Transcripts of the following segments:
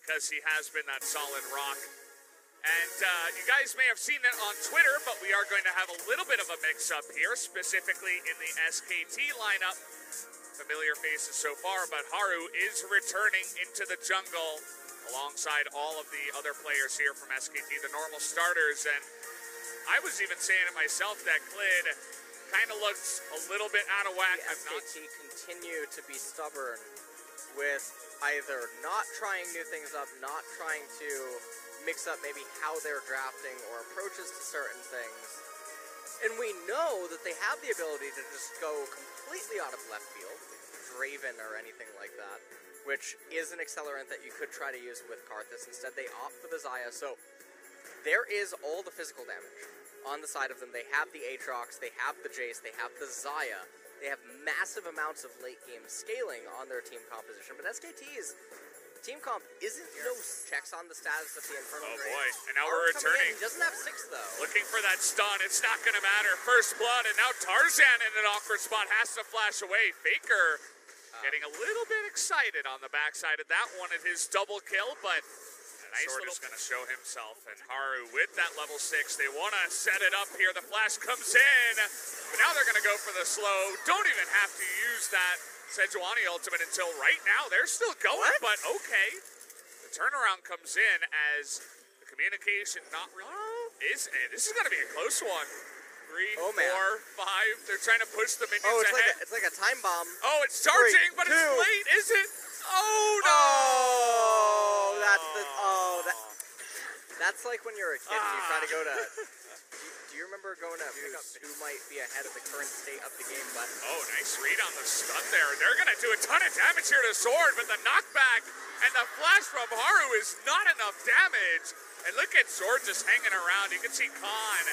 because he has been that solid rock. And uh, you guys may have seen it on Twitter, but we are going to have a little bit of a mix up here, specifically in the SKT lineup. Familiar faces so far, but Haru is returning into the jungle alongside all of the other players here from SKT, the normal starters. And I was even saying it myself that Clid kind of looks a little bit out of whack. The SKT continue to be stubborn with either not trying new things up, not trying to mix up maybe how they're drafting or approaches to certain things. And we know that they have the ability to just go completely out of left field, Draven or anything like that, which is an accelerant that you could try to use with Karthus. Instead, they opt for the Xayah, So there is all the physical damage on the side of them. They have the Aatrox, they have the Jace, they have the Xayah. They have massive amounts of late game scaling on their team composition, but SKT's team comp isn't no checks on the status of the Infernal Oh boy, and now we're returning. He doesn't have six though. Looking for that stun. It's not going to matter. First blood, and now Tarzan in an awkward spot has to flash away. Faker uh, getting a little bit excited on the backside of that one at his double kill, but nice Sword is going to show himself. And Haru with that level six. They want to set it up here. The flash comes in, but now they're going to go for the slow. Don't even have to use that Sejuani ultimate until right now. They're still going, but okay. The turnaround comes in as the communication not really is. eh, This is going to be a close one. Three, Oh, four, five. They're trying to push the minions Oh, it's like ahead. a, it's like a time bomb. oh, it's charging, Three, but it's late, is it? Oh no! Oh, that's the oh that that's like when you're a kid and you try to go to. Ah. Do you, do you remember going to pick up who might be ahead of the current state of the game? But Oh, nice read on the stun there. They're going to do a ton of damage here to Sword, but the knockback and the flash from Haru is not enough damage. And look at Sword just hanging around. You can see Khan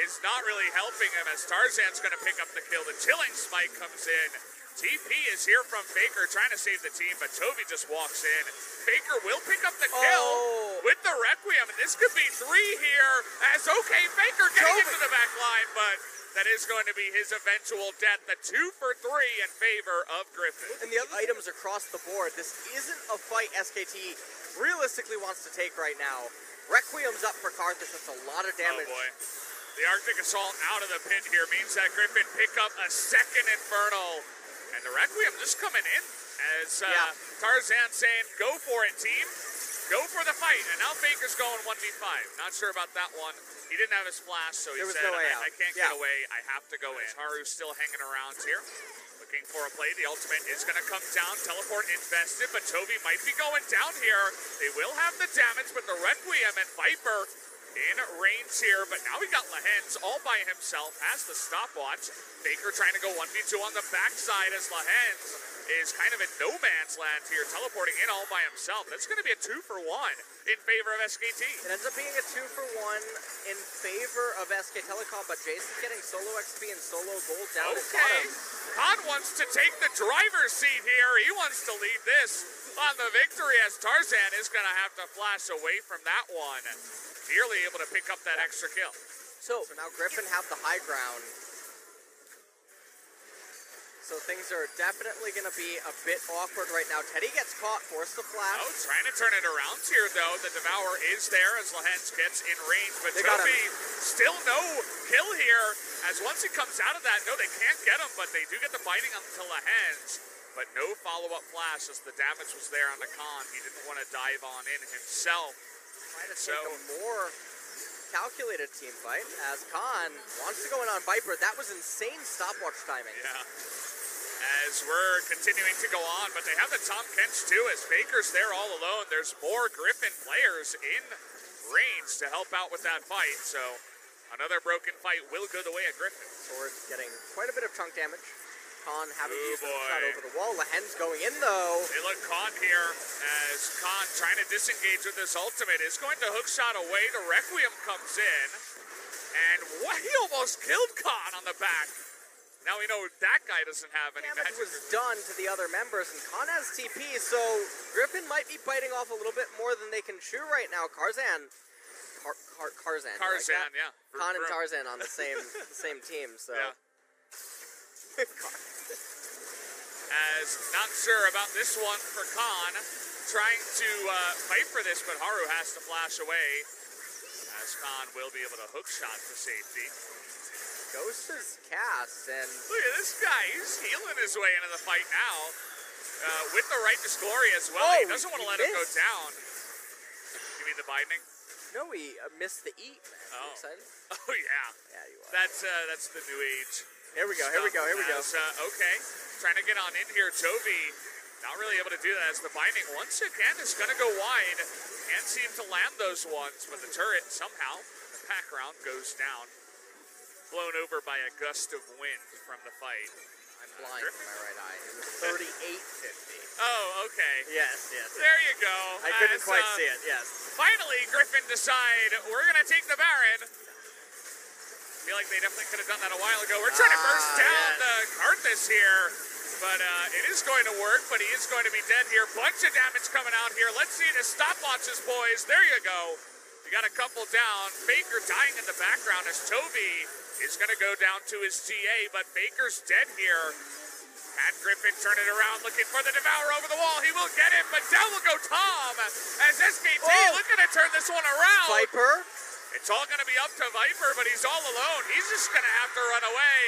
is not really helping him as Tarzan's going to pick up the kill. The chilling smite comes in. TP is here from Faker trying to save the team, but Chovy just walks in. Faker will pick up the kill Oh. with the Requiem, and this could be three here as okay, Faker getting Chovy. into the back line, but that is going to be his eventual death. The two for three in favor of Griffin. and the other items across the board. This isn't a fight SKT realistically wants to take right now. Requiem's up for Karthus. That's a lot of damage. Oh boy. The Arctic Assault out of the pit here means that Griffin pick up a second Infernal. The Requiem just coming in as uh, Yeah. Tarzan saying, go for it, team. Go for the fight. And now Faker's going 1v5. Not sure about that one. He didn't have his flash, so he There said, no I. I can't Yeah. get away. I have to go in. Haru's still hanging around here. Looking for a play. The ultimate is going to come down. Teleport invested, but Chovy might be going down here. They will have the damage, but the Requiem and Viper in range here. But now we got Lehends all by himself, has the stopwatch. Faker trying to go 1v2 on the backside as Lehends is kind of in no man's land here, teleporting in all by himself. That's going to be a two for one in favor of SKT. It ends up being a two for one in favor of SK Telecom, but Jason's getting solo XP and solo gold down Okay. Khan wants to take the driver's seat here. He wants to lead this on the victory as Tarzan is going to have to flash away from that one. Nearly able to pick up that extra kill. So, so now Griffin have the high ground. So things are definitely going to be a bit awkward right now. Teddy gets caught, forced to flash. Oh, trying to turn it around here, though. The Devourer is there as Lehends gets in range, but They got him. Chovy still no kill here. As once he comes out of that, no, they can't get him, but they do get the biting onto Lehends. But no follow-up flash as the damage was there on the Khan. He didn't want to dive on in himself. Trying to So- take a more calculated team fight as Khan wants to go in on Viper. That was insane stopwatch timing. Yeah. As we're continuing to go on, but they have the Tahm Kench too, as Faker's there all alone. There's more Griffin players in range to help out with that fight. So another broken fight will go the way of Griffin. Sword getting quite a bit of chunk damage. Khan having oh, to Ooh, use the shot over the wall. Lehends going in though. They look caught here as Khan trying to disengage with this ultimate is going to hook shot away. The Requiem comes in. And what he almost killed Khan on the back. Now we know that guy doesn't have any Damage magic. was done to the other members, and Khan has TP, so Griffin might be biting off a little bit more than they can chew right now. Karzan, Car, Car, Karzan, you like yeah. Khan and Tarzan on the same the same team, so. Yeah. As not sure about this one for Khan. trying to uh, fight for this, but Haru has to flash away. As Khan will be able to hook shot to safety. Ghost is cast, and Look at this guy. He's healing his way into the fight now. Uh, with the right to glory as well. he Oh, doesn't want to he let him go down. You mean the binding? no, he uh, missed the eat, man. Oh. excited? Oh, yeah. Yeah, you are. That's uh, that's the new age. Here we go, here we go, here we go. As, uh, okay, trying to get on in here. Chovy not really able to do that as the binding once again is going to go wide. Can't seem to land those ones, but the turret somehow in the background goes down, blown over by a gust of wind from the fight. I'm blind in my right eye. It was 38.50. Oh, okay. Yes, yes. There you go. I couldn't As, quite uh, see it, yes. Finally, Griffin decide we're gonna take the Baron. Feel like they definitely could have done that a while ago. We're trying to burst Ah, down yes. the Karthus here, but uh, it is going to work. But he is going to be dead here. Bunch of damage coming out here. Let's see the stopwatches, boys. There you go. You got a couple down. Faker dying in the background as Chovy is going to go down to his TA, but Faker's dead here. Pat Griffin turning around, looking for the Devourer over the wall. He will get it, but down will go Tahm as SKT Oh. looking to turn this one around. Viper? It's all going to be up to Viper, but he's all alone. He's just going to have to run away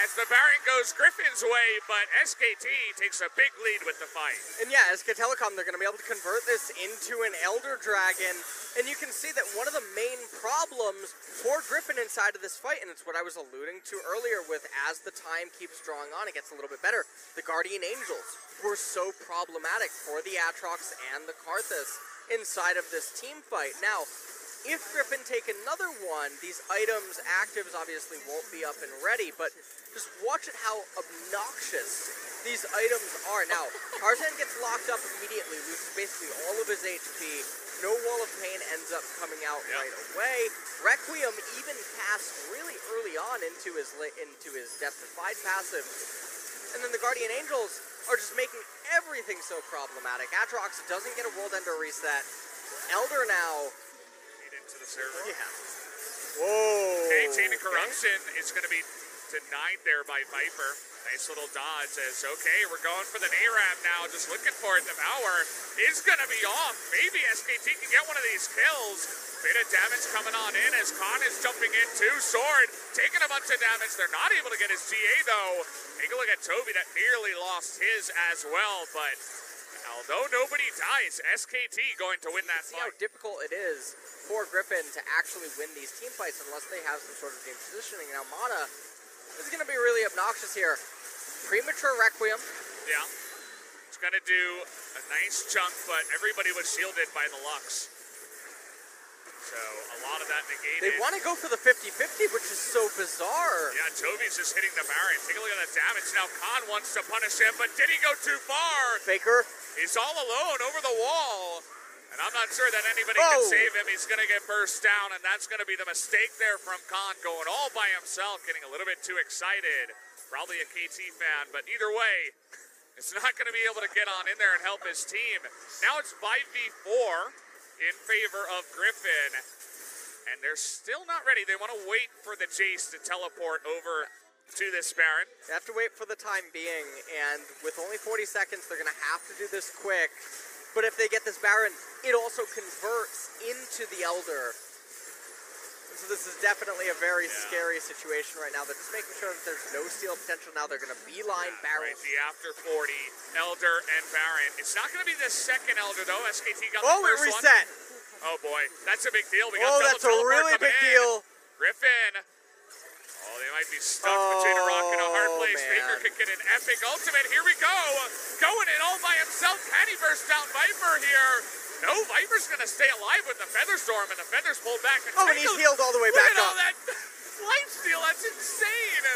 as the Baron goes Griffin's way, but SKT takes a big lead with the fight. And yeah, SK Telecom, they're going to be able to convert this into an Elder Dragon. And you can see that one of the main problems for Griffin inside of this fight, and it's what I was alluding to earlier with as the time keeps drawing on, it gets a little bit better. The Guardian Angels were so problematic for the Aatrox and the Karthus inside of this team fight. Now, if Griffin take another one, these items, actives obviously won't be up and ready, but just watch it how obnoxious these items are. Now, Tarzan gets locked up immediately, loses basically all of his HP. No wall of pain ends up coming out Yep. right away. Requiem even cast really early on into his into his Death Defied passive. And then the Guardian Angels are just making everything so problematic. Aatrox doesn't get a World Ender reset. Elder now Lead into the server. yeah. Whoa. Okay, Chain of Corruption is going to be denied there by Viper. Nice little dodge as, okay, we're going for the ARAM now, just looking for it. Devour is going to be off. Maybe SKT can get one of these kills. Bit of damage coming on in as Khan is jumping in too. Sword taking a bunch of damage. They're not able to get his GA though. Take a look at Chovy that nearly lost his as well, but although nobody dies, SKT going to win that See how difficult it is for Griffin to actually win these team fights unless they have some sort of game positioning. Now, Mata is going to be really obnoxious here. Premature Requiem. Yeah. It's going to do a nice chunk, but everybody was shielded by the Lux. So a lot of that negated. They want to go for the 50-50, which is so bizarre. Yeah, Chovy's just hitting the Baron. Take a look at that damage. Now Khan wants to punish him, but did he go too far? Faker. He's all alone over the wall. I'm not sure that anybody Oh. can save him. He's going to get burst down, and that's going to be the mistake there from Khan going all by himself, getting a little bit too excited. Probably a KT fan, but either way, it's not going to be able to get on in there and help his team. Now it's 5v4 in favor of Griffin, and they're still not ready. They want to wait for the Jace to teleport over to this Baron. They have to wait for the time being, and with only 40 seconds, they're going to have to do this quick. But if they get this Baron, it also converts into the Elder. So this is definitely a very Yeah. scary situation right now. They're just making sure that there's no steal potential now. They're going to beeline Baron. Right, the after 40, Elder and Baron. It's not going to be the second Elder, though. SKT got Oh, the it first one. reset. Oh, boy. That's a big deal. We got Oh, that's a really big in. deal. Griffin. Oh, might be stuck between a rock and a hard Oh, place. Faker could get an epic ultimate. Here we go. Going in all by himself. Can he burst down Viper here? No, Viper's going to stay alive with the Feather Storm, and the Feathers pulled back. Oh, and he's a- healed all the way back. Look back at all that life steal. That's insane.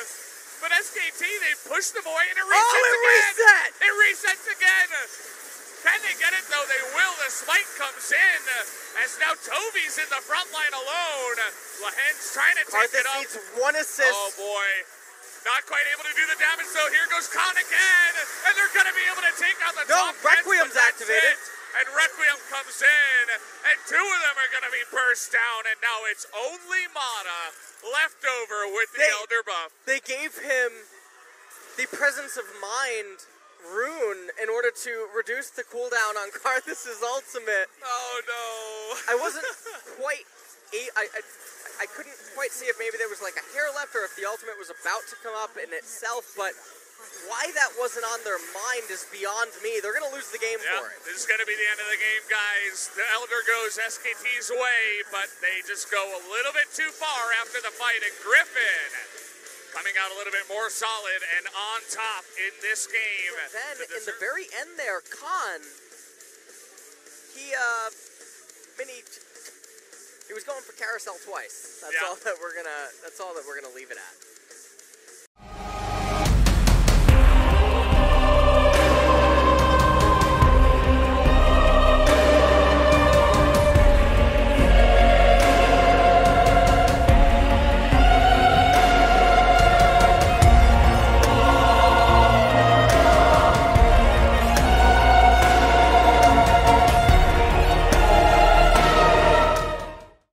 But SKT, they pushed the boy, and it Oh, resets it again. reset! It resets again. Can they get it though? They will. The smite comes in uh, as now Chovy's in the front line alone. Lehends trying to take Karthus it up. needs one assist. Oh boy. Not quite able to do the damage though. Here goes Khan again. And they're going to be able to take out the No, top fence, Requiem's that's activated. it. And Requiem comes in. And two of them are going to be burst down. And now it's only Mata left over with the They- Elder buff. They gave him the presence of mind rune in order to reduce the cooldown on Karthus' ultimate. Oh no! I wasn't quite. I, I, I couldn't quite see if maybe there was like a hair left or if the ultimate was about to come up in itself, but why that wasn't on their mind is beyond me. They're gonna lose the game Yeah, for it. this is going to be the end of the game, guys. The Elder goes SKT's way, but they just go a little bit too far after the fight. And Griffin coming out a little bit more solid and on top in this game. Then The in the very end there, Khan, he uh, mini, he, he was going for carousel twice. That's Yeah. all that we're gonna. That's all that we're gonna leave it at.